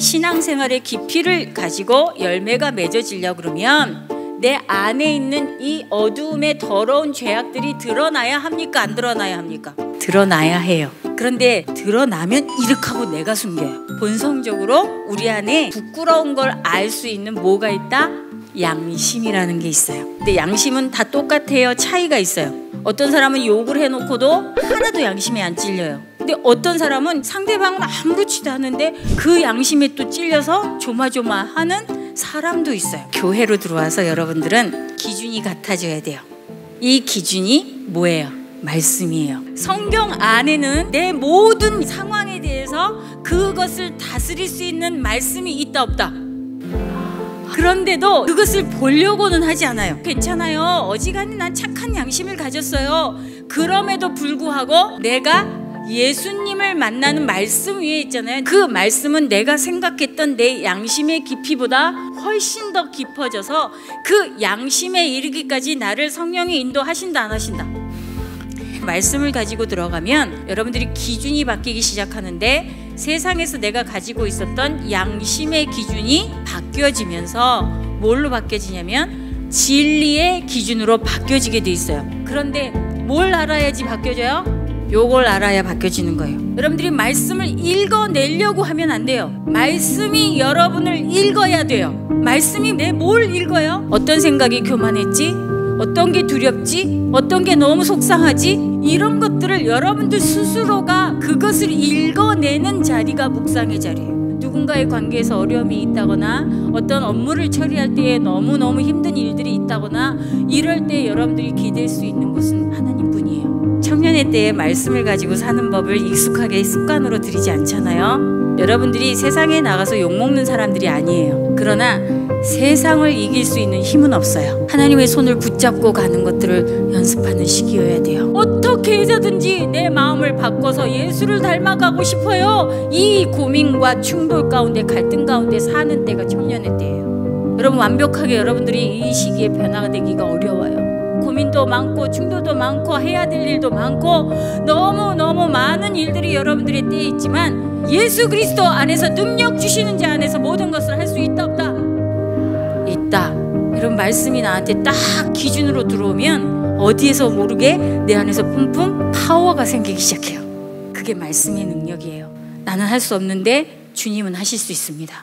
신앙생활의 깊이를 가지고 열매가 맺어지려 그러면 내 안에 있는 이 어두움의 더러운 죄악들이 드러나야 합니까? 안 드러나야 합니까? 드러나야 해요. 그런데 드러나면 이렇하고 내가 숨겨요. 본성적으로 우리 안에 부끄러운 걸 알 수 있는 뭐가 있다? 양심이라는 게 있어요. 근데 양심은 다 똑같아요. 차이가 있어요. 어떤 사람은 욕을 해놓고도 하나도 양심에 안 찔려요. 근데 어떤 사람은 상대방은 아무렇지도 않은데 그 양심에 또 찔려서 조마조마하는 사람도 있어요. 교회로 들어와서 여러분들은 기준이 같아져야 돼요. 이 기준이 뭐예요? 말씀이에요. 성경 안에는 내 모든 상황에 대해서 그것을 다스릴 수 있는 말씀이 있다 없다. 그런데도 그것을 보려고는 하지 않아요. 괜찮아요. 어지간히 난 착한 양심을 가졌어요. 그럼에도 불구하고 내가 예수님을 만나는 말씀 위에 있잖아요. 그 말씀은 내가 생각했던 내 양심의 깊이보다 훨씬 더 깊어져서 그 양심에 이르기까지 나를 성령이 인도하신다 안 하신다. 말씀을 가지고 들어가면 여러분들이 기준이 바뀌기 시작하는데 세상에서 내가 가지고 있었던 양심의 기준이 바뀌어지면서 뭘로 바뀌어지냐면 진리의 기준으로 바뀌어지게 돼 있어요. 그런데 뭘 알아야지 바뀌어져요? 요걸 알아야 바뀌어지는 거예요. 여러분들이 말씀을 읽어내려고 하면 안 돼요. 말씀이 여러분을 읽어야 돼요. 말씀이 내 뭘 읽어요? 어떤 생각이 교만했지? 어떤 게 두렵지? 어떤 게 너무 속상하지? 이런 것들을 여러분들 스스로가 그것을 읽어내는 자리가 묵상의 자리예요. 누군가의 관계에서 어려움이 있다거나 어떤 업무를 처리할 때에 너무너무 힘든 일들이 있다거나 이럴 때 여러분들이 기댈 수 있는 청년의 때에 말씀을 가지고 사는 법을 익숙하게 습관으로 들이지 않잖아요. 여러분들이 세상에 나가서 욕먹는 사람들이 아니에요. 그러나 세상을 이길 수 있는 힘은 없어요. 하나님의 손을 붙잡고 가는 것들을 연습하는 시기여야 돼요. 어떻게 해서든지 내 마음을 바꿔서 예수를 닮아가고 싶어요. 이 고민과 충돌 가운데 갈등 가운데 사는 때가 청년의 때예요. 여러분 완벽하게 여러분들이 이 시기에 변화가 되기가 어려워요. 고민도 많고 충돌도 많고 해야 될 일도 많고 너무 너무 많은 일들이 여러분들의 때에 있지만 예수 그리스도 안에서 능력 주시는 자 안에서 모든 것을 할 수 있다. 없다 있다. 이런 말씀이 나한테 딱 기준으로 들어오면 어디에서 모르게 내 안에서 뿜뿜 파워가 생기기 시작해요. 그게 말씀의 능력이에요. 나는 할 수 없는데 주님은 하실 수 있습니다